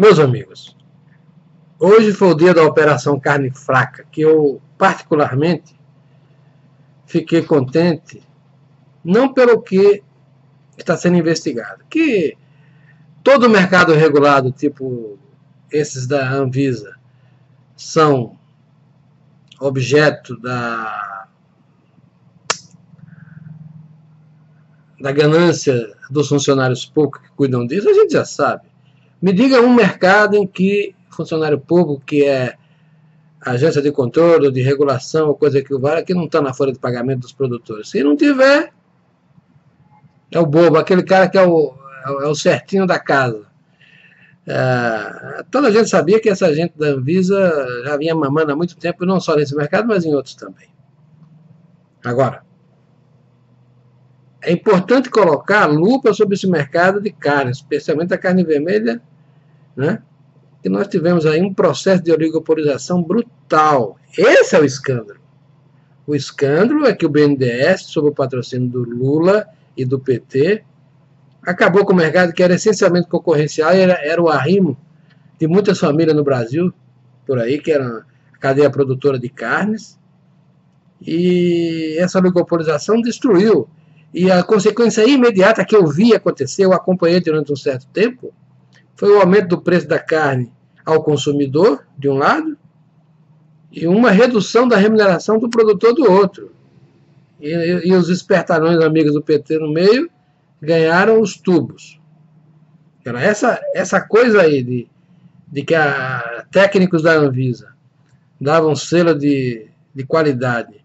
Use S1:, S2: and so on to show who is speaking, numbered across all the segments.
S1: Meus amigos, hoje foi o dia da Operação Carne Fraca, que eu particularmente fiquei contente, não pelo que está sendo investigado, que todo mercado regulado, tipo esses da Anvisa, são objeto da, da ganância dos funcionários públicos que cuidam disso, a gente já sabe. Me diga um mercado em que funcionário público, que é agência de controle, de regulação, ou coisa que o vale, que não está na folha de pagamento dos produtores. Se não tiver, é o bobo, aquele cara que é o, é o certinho da casa. É, toda a gente sabia que essa gente da Anvisa já vinha mamando há muito tempo, não só nesse mercado, mas em outros também. Agora, é importante colocar a lupa sobre esse mercado de carne, especialmente a carne vermelha, né? que nós tivemos aí um processo de oligopolização brutal. Esse é o escândalo. O escândalo é que o BNDES, sob o patrocínio do Lula e do PT, acabou com o mercado que era essencialmente concorrencial, era, era o arrimo de muitas famílias no Brasil, por aí, que era a cadeia produtora de carnes, e essa oligopolização destruiu. E a consequência imediata que eu vi acontecer, eu acompanhei durante um certo tempo, foi o aumento do preço da carne ao consumidor, de um lado, e uma redução da remuneração do produtor do outro. E, e, os espertalhões amigos do PT no meio ganharam os tubos. Era essa, essa coisa aí de, de que a, técnicos da Anvisa davam selo de, de qualidade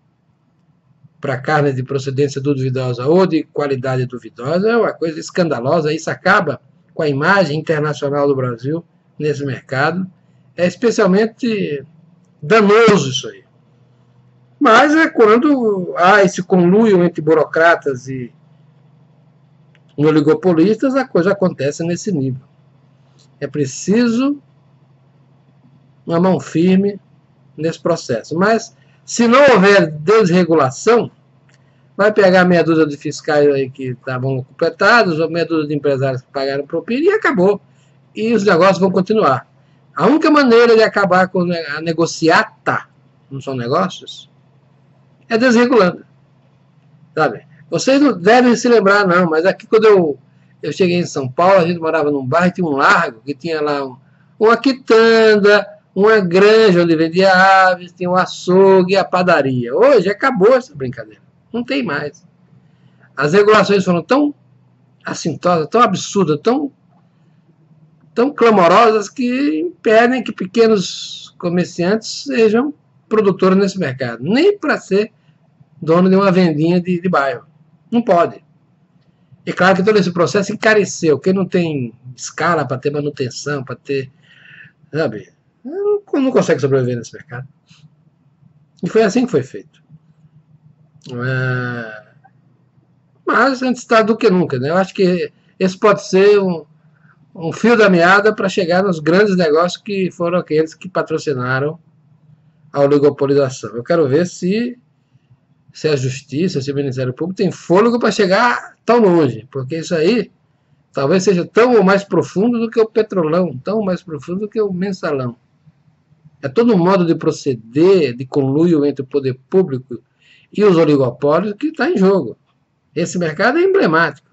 S1: para carne de procedência duvidosa ou de qualidade duvidosa é uma coisa escandalosa. Isso acaba com a imagem internacional do Brasil nesse mercado. É especialmente danoso isso aí. Mas é quando há esse conluio entre burocratas e oligopolistas, a coisa acontece nesse nível. É preciso uma mão firme nesse processo. Mas, se não houver desregulação, vai pegar meia dúzia de fiscais aí que estavam completados, ou meia dúzia de empresários que pagaram propina, e acabou. E os negócios vão continuar. A única maneira de acabar com a negociata, não são negócios, é desregulando. Sabe? Vocês não devem se lembrar, não, mas aqui quando eu, eu cheguei em São Paulo, a gente morava num bairro, tinha um largo, que tinha lá um, uma quitanda, uma granja onde vendia aves, tinha um açougue e a padaria. Hoje acabou essa brincadeira. Não tem mais. As regulações foram tão assintosas, tão absurdas, tão, tão clamorosas que impedem que pequenos comerciantes sejam produtores nesse mercado. Nem para ser dono de uma vendinha de, de bairro. Não pode. É claro que todo esse processo encareceu. Quem não tem escala para ter manutenção, para ter. Sabe? Não consegue sobreviver nesse mercado. E foi assim que foi feito. É... Mas antes está do que nunca. Né? Eu acho que esse pode ser um, um fio da meada para chegar nos grandes negócios que foram aqueles que patrocinaram a oligopolização. Eu quero ver se se a justiça, se o Ministério Público tem fôlego para chegar tão longe, porque isso aí talvez seja tão ou mais profundo do que o petrolão, tão mais profundo do que o mensalão. É todo um modo de proceder, de conluio entre o poder público e os oligopólios que está em jogo. Esse mercado é emblemático.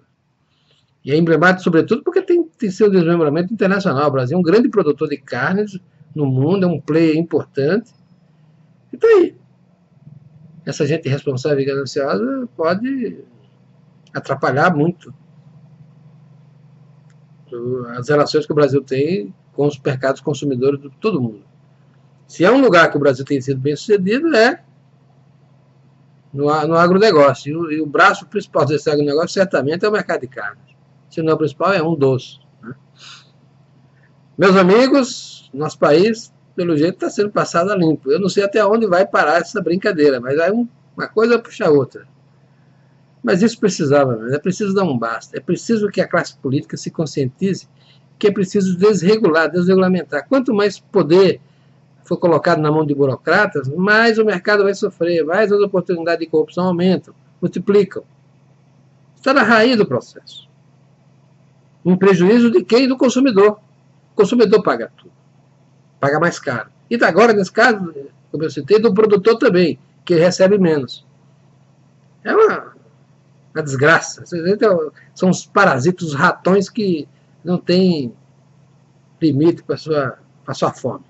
S1: E é emblemático, sobretudo, porque tem, tem seu desmembramento internacional. O Brasil é um grande produtor de carnes no mundo, é um player importante. E está aí essa gente irresponsável e gananciosa pode atrapalhar muito as relações que o Brasil tem com os mercados consumidores de todo mundo. Se é um lugar que o Brasil tem sido bem sucedido, é no, no agronegócio. E o, e o braço principal desse agronegócio certamente é o mercado de carnes. Se não é o principal, é um doce. Né? Meus amigos, nosso país pelo jeito, está sendo passada limpo. Eu não sei até onde vai parar essa brincadeira, mas aí uma coisa puxa a outra. Mas isso precisava, é preciso dar um basta. É preciso que a classe política se conscientize que é preciso desregular, desregulamentar. Quanto mais poder for colocado na mão de burocratas, mais o mercado vai sofrer, mais as oportunidades de corrupção aumentam, multiplicam. Está na raiz do processo. Em prejuízo de quem? Do consumidor. O consumidor paga tudo. Paga mais caro. E agora, nesse caso, como eu citei, do produtor também, que recebe menos. É uma, uma desgraça. São os parasitas, os ratões que não têm limite para a sua, sua fome.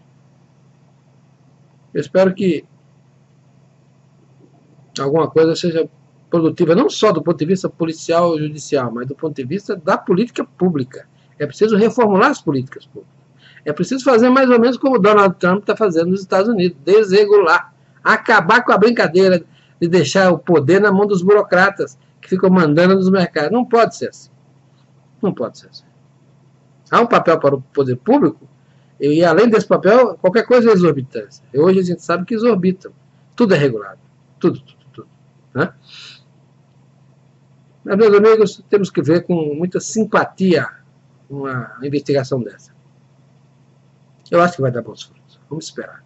S1: Eu espero que alguma coisa seja produtiva, não só do ponto de vista policial ou judicial, mas do ponto de vista da política pública. É preciso reformular as políticas públicas. É preciso fazer mais ou menos como Donald Trump está fazendo nos Estados Unidos, desregular, acabar com a brincadeira de deixar o poder na mão dos burocratas que ficam mandando nos mercados. Não pode ser assim. Não pode ser assim. Há um papel para o poder público e além desse papel, qualquer coisa é exorbitância. E hoje a gente sabe que exorbitam. Tudo é regulado. Tudo, tudo, tudo. Né? Mas, meus amigos, temos que ver com muita simpatia uma investigação dessa. Eu acho que vai dar bons frutos. Vamos esperar.